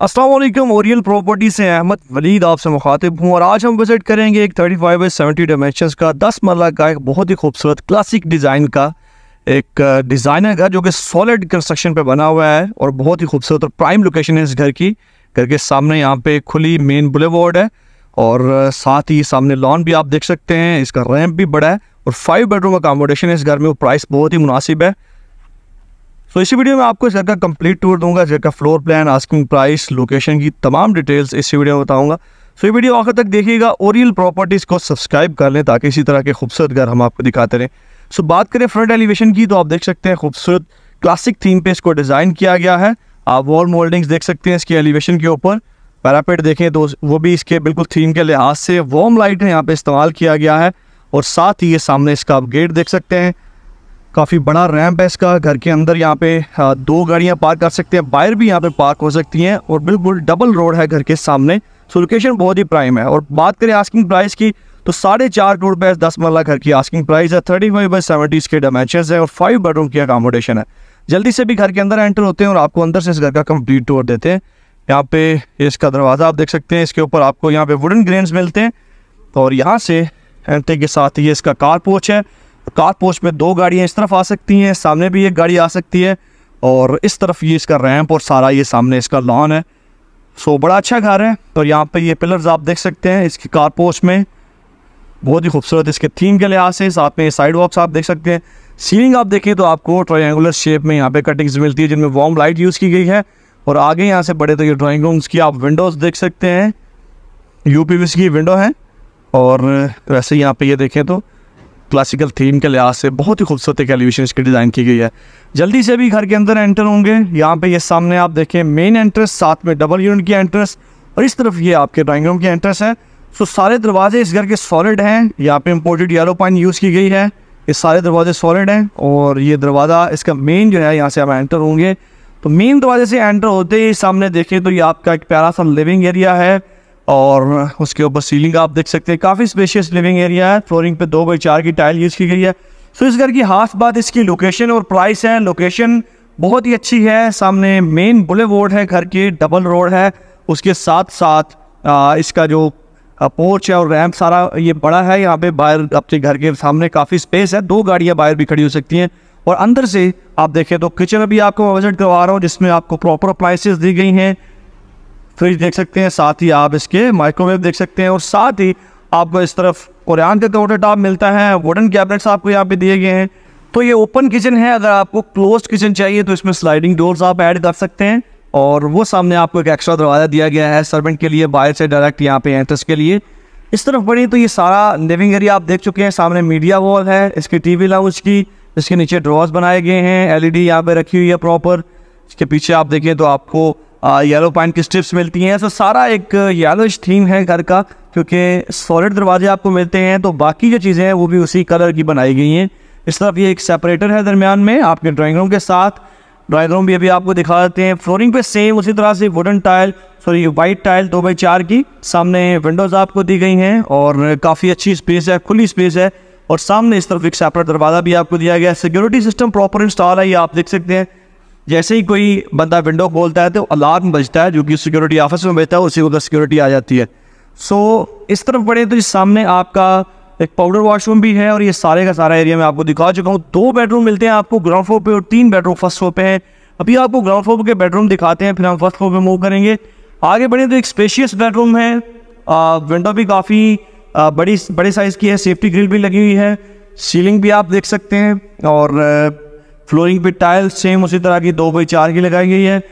Aslam Oryol property से अहमद वलीद आपसे मुखातिब हूँ और आज हम विज़िट करेंगे एक 35 फाइव बाई सेवेंटी डायमेंशन का 10 मरला का, एक बहुत ही खूबसूरत क्लासिक डिज़ाइन का, एक डिज़ाइनर घर जो कि सॉलिड कंस्ट्रक्शन पे बना हुआ है और बहुत ही खूबसूरत और प्राइम लोकेशन है इस घर की। घर के सामने यहाँ पे खुली मेन बुलेवार्ड है और साथ ही सामने लॉन भी आप देख सकते हैं, इसका रैम्प भी बड़ा है और फाइव बेडरूम अकामोडेशन है इस घर में, वो प्राइस बहुत ही मुनासिब है। तो इसी वीडियो में आपको का कंप्लीट टूर दूँगा का floor plan asking price location की तमाम डिटेल्स इसी वीडियो में बताऊँगा। सो ये वीडियो आखिर तक देखिएगा ओरियल प्रॉपर्टीज़ को सब्सक्राइब कर लें ताकि इसी तरह के खूबसूरत घर हम आपको दिखाते रहें। सो बात करें फ्रंट एलिवेशन की तो आप देख सकते हैं खूबसूरत क्लासिक थीम पे इसको डिज़ाइन किया गया है। आप वॉल मोल्डिंग्स देख सकते हैं इसके एलिवेशन के ऊपर। पैरापेट देखें तो वो भी इसके बिल्कुल थीम के लिहाज से वॉर्म लाइट है, यहाँ पे इस्तेमाल किया गया है। और साथ ही ये सामने इसका आप गेट देख सकते हैं। काफ़ी बड़ा रैम्प है इसका, घर के अंदर यहाँ पे दो गाड़ियाँ पार्क कर सकते हैं, बाहर भी यहाँ पे पार्क हो सकती हैं और बिल्कुल डबल रोड है घर के सामने। सो लोकेशन बहुत ही प्राइम है और बात करें आस्किंग प्राइस की तो साढ़े चार करोड़ रुपये दस मरला घर की आस्किंग प्राइस है। थर्टी फाइव बाई सेवेंटी के डायमेंशन है और फाइव बेडरूम की अकामोडेशन है। जल्दी से भी घर के अंदर एंटर होते हैं और आपको अंदर से इस घर का कंप्लीट टूर देते हैं। यहाँ पे इसका दरवाज़ा आप देख सकते हैं, इसके ऊपर आपको यहाँ पे वुडन ग्रेन्स मिलते हैं और यहाँ से एंट्री के साथ ये इसका कार पोच है। कार पोस्ट में दो गाड़ियाँ इस तरफ़ आ सकती हैं, सामने भी एक गाड़ी आ सकती है और इस तरफ़ ये इसका रैंप और सारा ये सामने इसका लॉन है। सो बड़ा अच्छा घर है तो यहाँ पे ये पिलर्स आप देख सकते हैं इसकी कार पोस्ट में। बहुत ही खूबसूरत इसके थीम के लिहाज से साथ में ये साइड वॉक्स आप देख सकते हैं। सीलिंग आप देखें तो आपको ट्रायंगुलर शेप में यहाँ पे कटिंग्स मिलती है जिनमें वार्म लाइट यूज़ की गई है और आगे यहाँ से बड़े तो ये ड्राइंग रूम्स की आप विंडोज़ देख सकते हैं। यू की विंडो है और वैसे यहाँ पे ये देखें तो क्लासिकल थीम के लिहाज से बहुत ही खूबसूरत एक एलिवेशन इसकी डिज़ाइन की गई है। जल्दी से भी घर के अंदर एंटर होंगे। यहाँ पे ये सामने आप देखें मेन एंट्रेंस साथ में डबल यूनिट की एंट्रेंस और इस तरफ़ ये आपके ड्राइंग रूम की एंट्रेंस है। सो सारे दरवाजे इस घर के सॉलिड हैं। यहाँ पे इम्पोर्टेड येलो पॉइंट यूज़ की गई है। ये सारे दरवाजे सॉलिड हैं और ये दरवाज़ा इसका मेन जो है, यहाँ से आप एंटर होंगे। तो मेन दरवाजे से एंटर होते ही सामने देखें तो ये आपका एक प्यारा सा लिविंग एरिया है। और उसके ऊपर सीलिंग आप देख सकते हैं। काफ़ी स्पेशियस लिविंग एरिया है। फ्लोरिंग पे दो बाई चार की टाइल यूज़ की गई है। सो इस घर की हाफ़ बात इसकी लोकेशन और प्राइस है। लोकेशन बहुत ही अच्छी है। सामने मेन बुले बोर्ड है घर की डबल रोड है। उसके साथ साथ आ, इसका जो पोर्च है और रैम्प सारा ये बड़ा है। यहाँ पे बाहर अपने घर के सामने काफ़ी स्पेस है। दो गाड़ियाँ बाहर भी खड़ी हो सकती हैं। और अंदर से आप देखें तो किचन अभी आपको विज़िट करवा रहा हूँ जिसमें आपको प्रॉपर अप्लाइंसेस दी गई हैं। फ्रिज देख सकते हैं, साथ ही आप इसके माइक्रोवेव देख सकते हैं और साथ ही आपको इस तरफ़ कुरान का काउंटर टॉप मिलता है वुडन कैबिनेट्स आपको यहाँ पे दिए गए हैं। तो ये ओपन किचन है, अगर आपको क्लोज किचन चाहिए तो इसमें स्लाइडिंग डोर्स आप ऐड कर सकते हैं और वो सामने आपको एक एक्स्ट्रा दरवाज़ा दिया गया है सर्वेंट के लिए बाहर से डायरेक्ट यहाँ पे एंट्रेंस के लिए। इस तरफ़ बढ़ी तो ये सारा लिविंग एरिया आप देख चुके हैं, सामने मीडिया वॉल है, इसकी टीवी लाउंज की, इसके नीचे ड्रॉज बनाए गए हैं एल एलईडी यहाँ पे रखी हुई है प्रॉपर इसके पीछे आप देखें तो आपको येलो पॉइंट की स्ट्रिप्स मिलती हैं। तो सारा एक येलो थीम है घर का, क्योंकि सॉलिड दरवाजे आपको मिलते हैं तो बाकी जो चीज़ें हैं, वो भी उसी कलर की बनाई गई हैं। इस तरफ़ ये एक सेपरेटर है दरमियान में, आपके ड्राइंग रूम के साथ। ड्राइंग रूम भी अभी आपको दिखा देते हैं। फ्लोरिंग पे सेम उसी तरह से wooden tile sorry white tile दो बाई चार की सामने विंडोज़ आपको दी गई हैं, और काफ़ी अच्छी स्पेस है, खुली स्पेस है। और सामने इस तरफ़ एक सेपरेट दरवाज़ा भी आपको दिया गया है। सिक्योरिटी सिस्टम प्रॉपर इंस्टॉल है, ये आप देख सकते हैं। जैसे ही कोई बंदा विंडो खोलता है तो अलार्म बजता है जो कि सिक्योरिटी ऑफ़िस में बैठता है उसी वक्त सिक्योरिटी आ जाती है। सो so, इस तरफ़ बढ़े तो इस सामने आपका एक पाउडर वॉशरूम भी है और ये सारे का सारा एरिया मैं आपको दिखा चुका हूँ। दो बेडरूम मिलते हैं आपको ग्राउंड फ्लोर पे और तीन बेडरूम फ़र्स्ट फ्लोर पे हैं। अभी आपको ग्राउंड फ्लोर के बेडरूम दिखाते हैं फिर हम फ़र्स्ट फ्लोर पे मूव करेंगे। आगे बढ़े तो एक स्पेशियस बेडरूम है। विंडो भी काफ़ी बड़ी बड़े साइज़ की है। सेफ्टी ग्रिल भी लगी हुई है। सीलिंग भी आप देख सकते हैं और फ्लोरिंग पे टाइल सेम उसी तरह की दो बाई चार की लगाई गई है।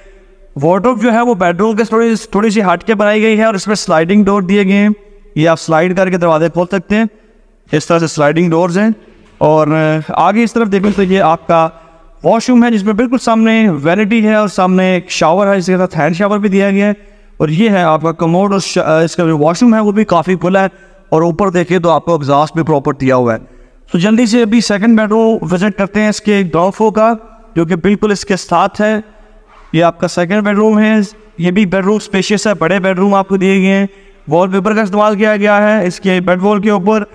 वार्ड्रोब जो है वो बेडरूम के थोड़ी थोड़ी सी हट के बनाई गई है और इसमें स्लाइडिंग डोर दिए गए हैं। ये आप स्लाइड करके दरवाजे खोल सकते हैं। इस तरह से स्लाइडिंग डोर्स हैं। और आगे इस तरफ़ देखें तो ये आपका वॉशरूम है, जिसमें बिल्कुल सामने वैनिटी है और सामने एक शावर है, इसके साथ हैंड शावर भी दिया गया है। और ये है आपका कमोड और इसका जो वॉशरूम है वो भी काफ़ी खुला है। और ऊपर देखें तो आपको एग्जॉस्ट भी प्रॉपर दिया हुआ है। तो जल्दी से अभी सेकंड बेडरूम विज़िट करते हैं इसके फ्लोर का, जो कि बिल्कुल इसके साथ है। ये आपका सेकंड बेडरूम है। ये भी बेडरूम स्पेशियस है। बड़े बेडरूम आपको दिए गए हैं। वॉल पेपर का इस्तेमाल किया गया है इसके बेड वॉल के ऊपर।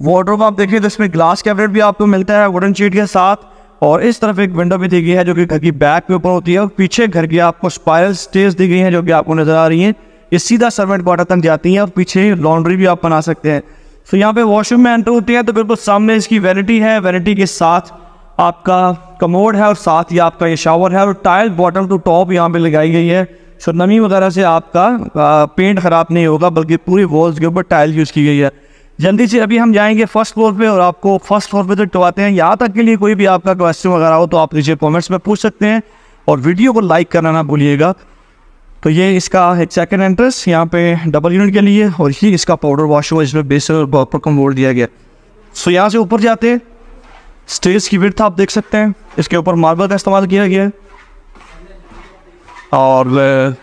वार्ड्रोब आप देखिए तो इसमें ग्लास कैबिनेट भी आपको मिलता है वुडन शीट के साथ। और इस तरफ़ एक विंडो भी दी गई है, जो कि घर की बैक पे ऊपर होती है। और पीछे घर की आपको स्पायरल स्टेज दी गई है, जो कि आपको नज़र आ रही है। ये सीधा सर्वेंट क्वार्टर तक जाती है और पीछे लॉन्ड्री भी आप बना सकते हैं। तो यहाँ पे वॉशरूम में एंटर होती है तो बिल्कुल सामने इसकी वैनिटी है वैनिटी के साथ आपका कमोड है और साथ ही आपका ये शावर है और टाइल बॉटम टू टॉप यहाँ पे लगाई गई है। सो so, नमी वगैरह से आपका आ, पेंट ख़राब नहीं होगा बल्कि पूरी वॉल्स के ऊपर टाइल यूज़ की गई है। जल्दी से अभी हम जाएँगे फ़र्स्ट फ्लोर पे और आपको फ़र्स्ट फ्लोर पे तो टवाते हैं। यहाँ तक के लिए कोई भी आपका क्वेश्चन वगैरह हो तो आप नीचे कॉमेंट्स में पूछ सकते हैं और वीडियो को लाइक करना ना भूलिएगा। तो ये इसका एक सेकेंड एंट्रेंस यहाँ पे डबल यूनिट के लिए और ही इसका पाउडर वॉश हुआ इसमें बेसन और प्रॉपर कमोड दिया गया। सो यहाँ से ऊपर जाते हैं। स्टेज की विर्थ आप देख सकते हैं। इसके ऊपर मार्बल का इस्तेमाल किया गया। और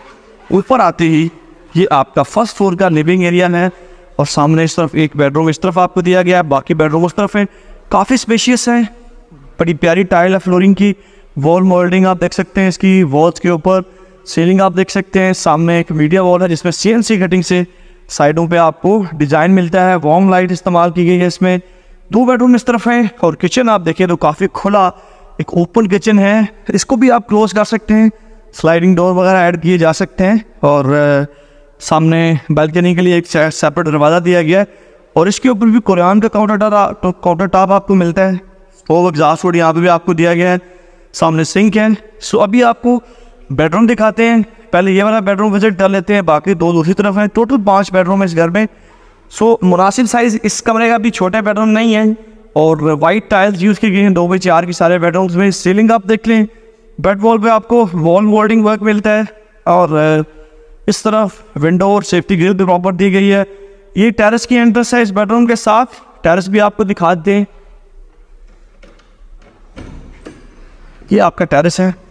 ऊपर आते ही ये आपका फ़र्स्ट फ्लोर का लिविंग एरिया है और सामने इस तरफ़ एक बेडरूम इस तरफ़ आपको दिया गया है। बाकी बेडरूम उस तरफ़ है। काफ़ी स्पेशियस है। बड़ी प्यारी टाइल है फ्लोरिंग की। वॉल मोल्डिंग आप देख सकते हैं इसकी। वॉल्स के ऊपर सीलिंग आप देख सकते हैं। सामने एक मीडिया वॉल है जिसमें सी एन सी कटिंग से साइडों पे आपको डिज़ाइन मिलता है। वॉर्म लाइट इस्तेमाल की गई है इसमें। दो बेडरूम इस तरफ़ है और किचन आप देखें तो काफ़ी खुला एक ओपन किचन है। इसको भी आप क्लोज कर सकते हैं। स्लाइडिंग डोर वगैरह ऐड किए जा सकते हैं और सामने बालकनी के लिए एक सेपरेट दरवाज़ा दिया गया है और इसके ऊपर भी कुरान का काउंटर टॉप काउंटर टॉप आपको मिलता है। स्टोव एग्जास्ट वोड यहाँ पे भी आपको दिया गया है। सामने सिंक है। सो अभी आपको बेडरूम दिखाते हैं। पहले ये वाला बेडरूम विज़िट कर लेते हैं, बाकी दो दूसरी तरफ़ है। टोटल पाँच बेडरूम है इस घर में। सो मुनासिब साइज़ इस कमरे का भी छोटा बेडरूम नहीं है। और वाइट टाइल्स यूज़ की गई हैं, दो बाई चार की सारे बेडरूम्स में। सीलिंग आप देख लें बेड वॉल पे आपको वॉल वोल्डिंग वर्क मिलता है। और इस तरफ़ विंडो और सेफ्टी ग्रिल भी प्रॉपर दी गई है। ये टेरेस की एंट्रेंस है इस बेडरूम के साथ। टेरेस भी आपको दिखा दें। ये आपका टेरेस है।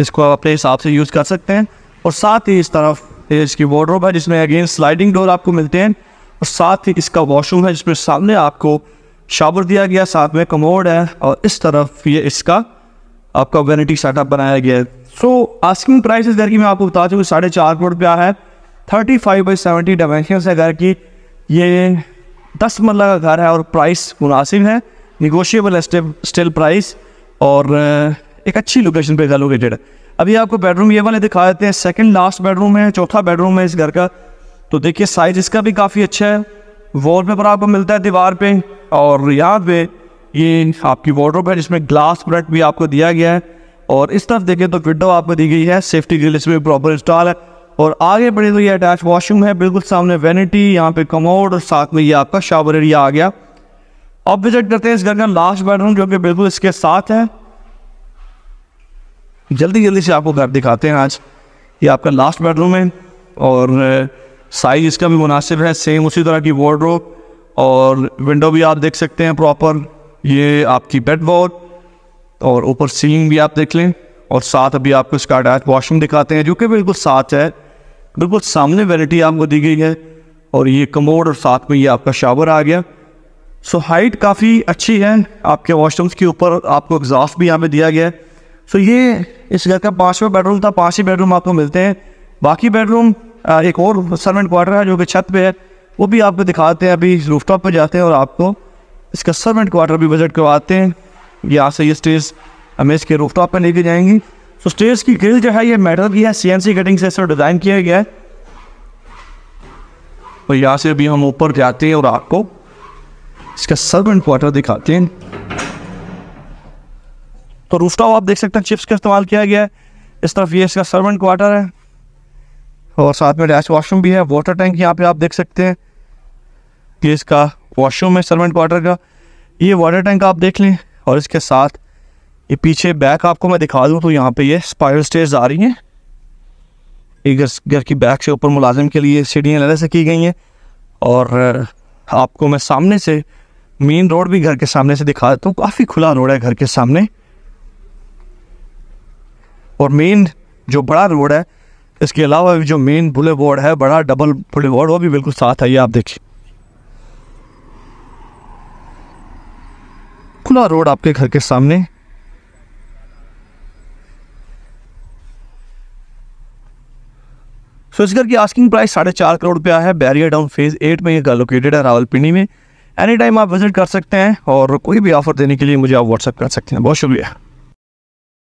इसको आप अपने हिसाब से यूज़ कर सकते हैं। और साथ ही इस तरफ़ इसकी वार्डरोब है, जिसमें अगेन स्लाइडिंग डोर आपको मिलते हैं। और साथ ही इसका वॉशरूम है, जिसमें सामने आपको शावर दिया गया, साथ में कमोड है। और इस तरफ़ ये इसका आपका वैनिटी सेटअप बनाया गया है। सो आस्किंग प्राइस इस घर की मैं आपको बता चुकी साढ़े चार करोड़ रुपया है। Thirty five by seventy dimension है घर की। ये दस मरला का घर है और प्राइस मुनासिब है। निगोशियबल स्टिल प्राइस और एक अच्छी लोकेशन पे लोकेटेड है अभी आपको बेडरूम ये वाले दिखा देते हैं। सेकंड लास्ट बेडरूम है, चौथा बेडरूम है इस घर का। तो देखिए साइज़ इसका भी काफ़ी अच्छा है। वॉल पेपर आपको मिलता है दीवार पे। और यहाँ पे ये आपकी वार्ड्रोब है जिसमें ग्लास ब्रेड भी आपको दिया गया है। और इस तरफ़ देखें तो विंडो आपको दी गई है। सेफ्टी ग्रिल इसमें प्रॉपर इंस्टॉल है। और आगे बढ़े तो ये अटैच वॉशरूम है। बिल्कुल सामने वेनिटी यहाँ पे कमोड और साथ में ये आपका शावर एरिया आ गया। अब विज़िट करते हैं इस घर का लास्ट बेडरूम जो कि बिल्कुल इसके साथ है। जल्दी जल्दी से आपको घर दिखाते हैं आज। ये आपका लास्ट बेडरूम है और साइज़ इसका भी मुनासिब है सेम उसी तरह की वार्ड्रोब और विंडो भी आप देख सकते हैं प्रॉपर ये आपकी बेड वॉल और ऊपर सीलिंग भी आप देख लें और साथ अभी आपको इसका अटैच वॉशरूम दिखाते हैं, जो कि बिल्कुल साथ है। बिल्कुल सामने वेराइटी आपको दी गई है और ये कमोड और साथ में ये आपका शावर आ गया। सो हाइट काफ़ी अच्छी है, आपके वॉशरूम्स के ऊपर आपको एग्जॉस्ट भी यहाँ पे दिया गया है। सो ये इस घर का पाँचवा बेडरूम था पाँच ही बेडरूम आपको मिलते हैं। बाकी बेडरूम एक और सर्वेंट क्वार्टर है जो कि छत पे है, वो भी आपको दिखाते हैं। अभी रूफटॉप पर जाते हैं और आपको इसका सर्वेंट क्वार्टर भी विज़िट करवाते हैं। यहाँ से ये स्टेज हमें इसके रूफटॉप पर लेके जाएँगी। तो स्टेज की ग्रिल जो है, ये मेटल की है सीएनसी कटिंग से इसका डिज़ाइन किया गया है। और यहाँ से अभी हम ऊपर जाते हैं और आपको इसका सर्वेंट क्वार्टर दिखाते हैं। तो रूफटॉप आप देख सकते हैं चिप्स का इस्तेमाल किया गया है। इस तरफ़ ये इसका सर्वेंट क्वार्टर है। और साथ में डैश वॉशरूम भी है वाटर टैंक यहाँ पे आप देख सकते हैं। ये इसका वॉशरूम है सर्वेंट क्वार्टर का। ये वाटर टैंक आप देख लें और इसके साथ ये पीछे बैक आपको मैं दिखा दूँ तो यहाँ पे ये स्पाइरल स्टेज आ रही हैं। एक घर की बैक से ऊपर मुलाजिम के लिए सीढ़ियाँ अलग से की गई हैं। और, आपको मैं सामने से मेन रोड भी घर के सामने से दिखा देता हूँ। काफ़ी खुला रोड है घर के सामने। और मेन जो बड़ा रोड है, इसके अलावा जो मेन बुले बोर्ड है, बड़ा डबल बुले बोर्ड वो भी बिल्कुल साथ ये आप देखिए। खुला रोड आपके घर के सामने। सो इस घर की आस्किंग प्राइस साढ़े चार करोड़ रुपया है। बैरियर डाउन फ़ेज़ एट में ये लोकेटेड है, रावलपिंडी में। एनी टाइम आप विज़िट कर सकते हैं और कोई भी ऑफ़र देने के लिए मुझे आप व्हाट्सअप कर सकते हैं। बहुत शुक्रिया।